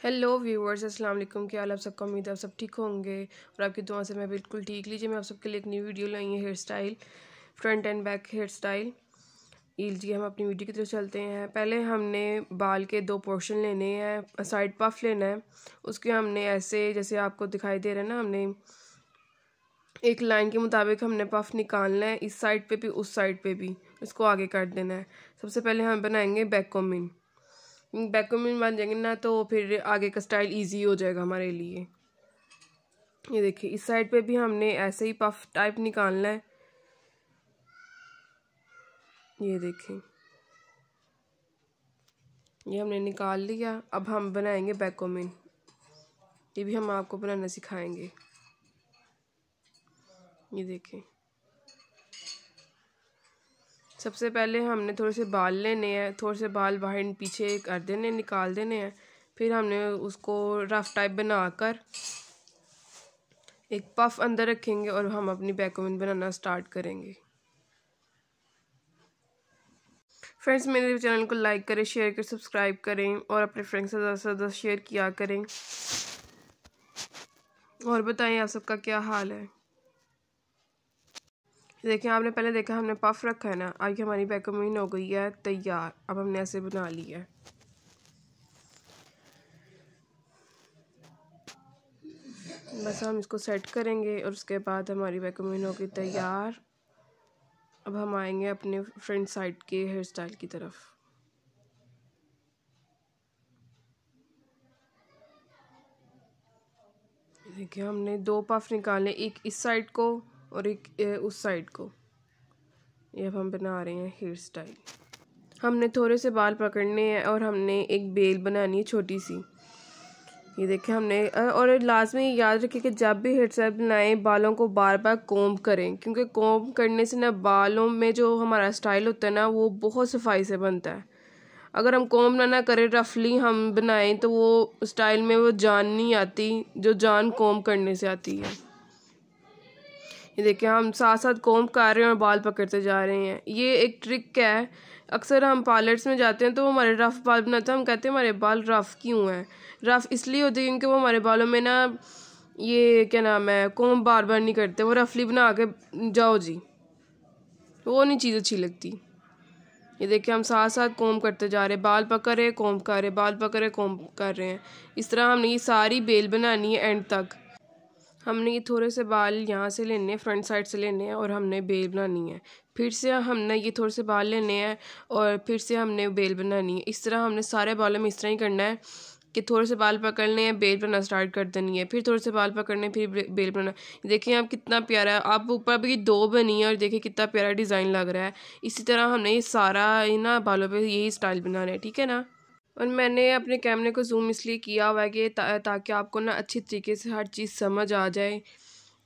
Hello viewers अस्सलाम वालेकुम क्या हाल आप सबका उम्मीद है आप सब ठीक होंगे और आपकी दुआ से मैं बिल्कुल ठीक। लीजिए, मैं आप सबके लिए एक नई वीडियो लाई है hair style front and back hair style जी, हम अपनी वीडियो की तरफ़ चलते हैं। पहले हमने बाल के दो पोर्शन लेने हैं साइड पफ लेना है। उसके हमने ऐसे, जैसे आपको दिखाई दे रहा है ना, हमने एक लाइन के मुताबिक हमने पफ निकालना है, इस साइड पे भी, उस साइड पे भी। इसको आगे काट देना है। सबसे पहले हम बनाएँगे बैक कोमिन बैकमिन बन जाएँगे ना तो फिर आगे का स्टाइल इजी हो जाएगा हमारे लिए। ये देखिए, इस साइड पे भी हमने ऐसे ही पफ टाइप निकालना है। ये देखें ये हमने निकाल लिया। अब हम बनाएँगे बैकोमिन ये भी हम आपको बनाना सिखाएँगे। ये देखें सबसे पहले हमने थोड़े से बाल लेने हैं, थोड़े से बाल बाहर पीछे कर देने, निकाल देने हैं। फिर हमने उसको रफ़ टाइप बनाकर एक पफ अंदर रखेंगे और हम अपनी बैकोमिन बनाना स्टार्ट करेंगे। फ्रेंड्स मेरे चैनल को लाइक करें शेयर करें सब्सक्राइब करें और अपने फ्रेंड्स से ज़्यादा से ज़्यादा शेयर किया करें। और बताएँ आप सबका क्या हाल है। देखिए, आपने पहले देखा, हमने पफ रखा है ना, आज हमारी बैकमिन हो गई है, तैयार। अब हमने ऐसे बना लिया है। बस हम इसको सेट करेंगे और उसके बाद हमारी बैकमिन होगी तैयार। अब हम आएँगे अपने फ्रंट साइड के हेयर स्टाइल की तरफ़। देखिए, हमने दो पफ निकाले, एक इस साइड को और एक उस साइड को। ये अब हम बना रहे हैं हेयर स्टाइल हमने थोड़े से बाल पकड़ने हैं और हमने एक बेल बनानी है छोटी सी। ये देखें हमने और लाजमी याद रखें कि जब भी हेयर स्टाइल बनाएँ, बालों को बार बार कोम्ब करें। क्योंकि कोम्ब करने से ना बालों में जो हमारा स्टाइल होता है ना, वो बहुत सफ़ाई से बनता है। अगर हम कोम्ब ना ना करें रफली हम बनाएँ तो वो स्टाइल में वो जान नहीं आती, जो जान कोम्ब करने से आती है। ये देखिए, हम साथ साथ कोम कर रहे हैं और बाल पकड़ते जा रहे हैं। ये एक ट्रिक है। अक्सर हम पार्लर्स में जाते हैं तो वो हमारे रफ़ बाल बनाते हैं। हम कहते हैं, हमारे बाल रफ़ क्यों हैं? रफ़ इसलिए होते हैं क्योंकि वो हमारे बालों में ना, ये क्या नाम है कोम बार बार नहीं करते। वो रफली बना के, जाओ जी। वो नहीं चीज़ अच्छी लगती। ये देखिए, हम साथ साथ कोम करते जा रहे हैं। बाल पकड़ रहे कोम कर रहे बाल पकड़ रहे कोम कर रहे हैं। इस तरह हमने ये सारी बेल बनानी है एंड तक। हमने ये थोड़े से बाल यहाँ से लेने हैं फ्रंट साइड से लेने हैं और हमने बेल बनानी है। फिर से हमने ये थोड़े से बाल लेने हैं और फिर से हमने बेल बनानी है। इस तरह हमने सारे बालों में इस तरह ही करना है कि थोड़े से बाल पकड़ने हैं बेल बनाना स्टार्ट कर देनी है। फिर थोड़े से बाल पकड़ने फिर बेल बनाना। देखिए आप कितना प्यारा है। आप ऊपर अभी दो बनी है और देखिए कितना प्यारा डिज़ाइन लग रहा है। इसी तरह हमने ये सारा ना बालों पे यही स्टाइल बनाना है, ठीक है ना? और मैंने अपने कैमरे को जूम इसलिए किया हुआ है कि ताकि आपको ना अच्छी तरीके से हर चीज़ समझ आ जाए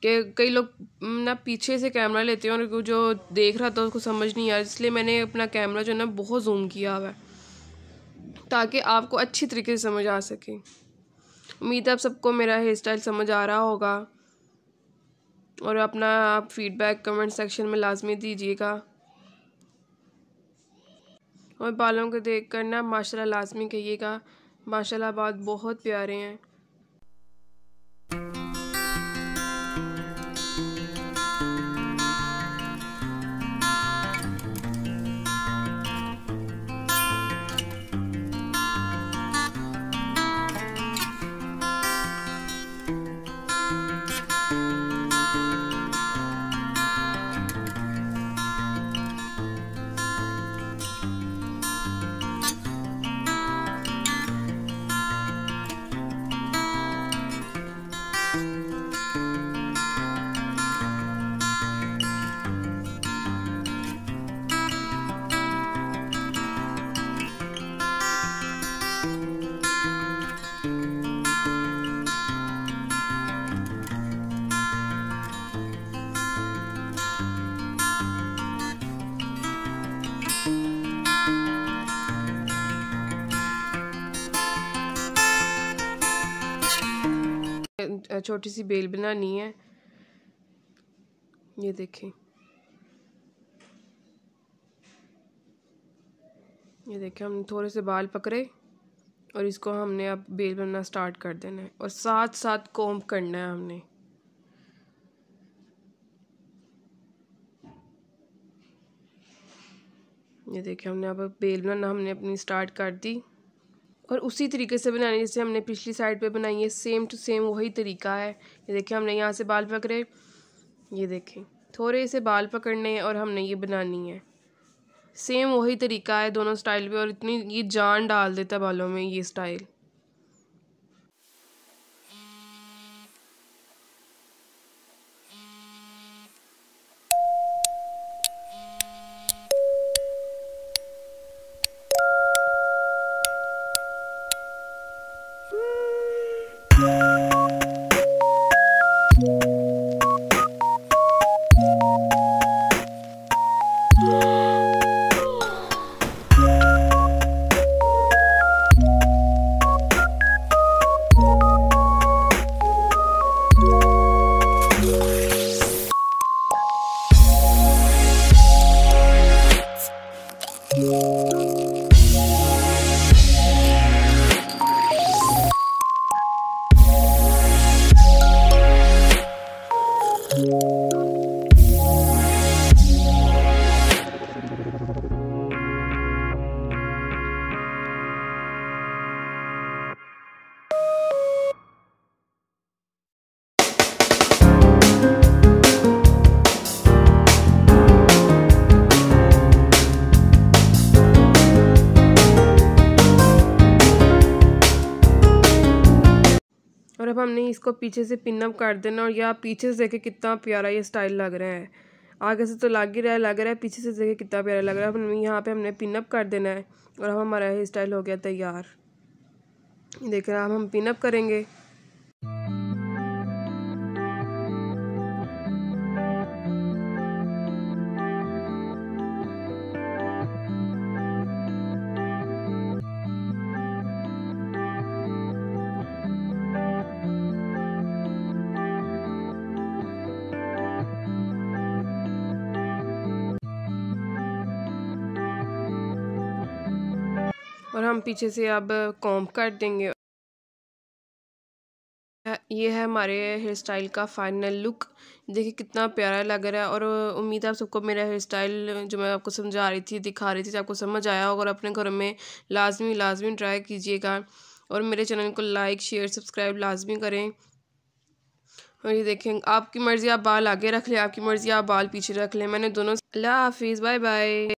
कि कई लोग ना पीछे से कैमरा लेते हैं और जो देख रहा था उसको समझ नहीं आ रहा। इसलिए मैंने अपना कैमरा जो है ना बहुत जूम किया हुआ है, ताकि आपको अच्छी तरीके से समझ आ सके। उम्मीद है आप सबको मेरा हेयर स्टाइल समझ आ रहा होगा। और अपना आप फीडबैक कमेंट सेक्शन में लाजमी दीजिएगा। और बालों को देख कर ना माशाल्लाह लाजमी कहिएगा। माशाल्लाह बाल बहुत प्यारे हैं। छोटी सी बेल बनानी है। ये देखें। ये देखें, हम थोड़े से बाल पकड़े और इसको हमने अब बेल बनना स्टार्ट कर देना है और साथ साथ कोम करना है हमने। ये देखिए हमने अब बेल बनाना हमने अपनी स्टार्ट कर दी। और उसी तरीके से बनानी, जैसे हमने पिछली साइड पे बनाई है सेम टू सेम वही तरीका है। ये देखिए, हमने यहाँ से बाल पकड़े। ये देखें थोड़े से बाल पकड़ने और हमने ये बनानी है। सेम वही तरीका है दोनों स्टाइल पे और इतनी, ये जान डाल देता बालों में ये स्टाइल अब हमने इसको पीछे से पिनअप कर देना और यहाँ पीछे से देखे कितना प्यारा ये स्टाइल लग रहा है। आगे से तो लग ही रहा है, लग रहा है पीछे से देखे कितना प्यारा लग रहा है। यहाँ पे हमने पिनअप कर देना है और अब हमारा हेयर स्टाइल हो गया तैयार। देख रहे अब हम पिनअप करेंगे। और हम पीछे से अब कॉम्प कर देंगे। ये है हमारे हेयर स्टाइल का फाइनल लुक देखिए कितना प्यारा लग रहा है और उम्मीद है आप सबको मेरा हेयर स्टाइल जो मैं आपको समझा रही थी, दिखा रही थी आपको समझ आया होगा और अपने घरों में लाजमी लाजमी ट्राई कीजिएगा। और मेरे चैनल को लाइक शेयर सब्सक्राइब लाजमी करें। और ये देखें, आपकी मर्ज़ी, आप बाल आगे रख लें, आपकी मर्ज़ी, आप बाल पीछे रख लें। मैंने दोनों अल्लाह हाफिज़ बाय बाय